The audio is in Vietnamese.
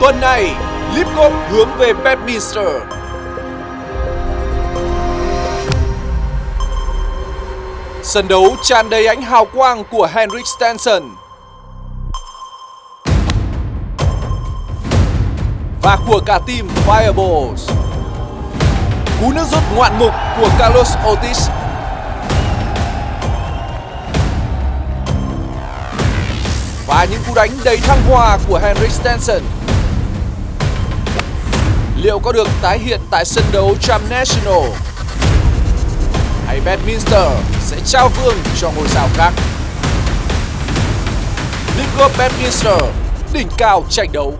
Tuần này, Lipcop hướng về Bedminster. Sân đấu tràn đầy ánh hào quang của Henrik Stenson. Và của cả team Fireballs. Cú nước rút ngoạn mục của Carlos Ortiz và những cú đánh đầy thăng hoa của Henrik Stenson. Liệu có được tái hiện tại sân đấu Trump National? Hay Bedminster sẽ trao vương cho ngôi sao khác? League Cup Bedminster, đỉnh cao tranh đấu.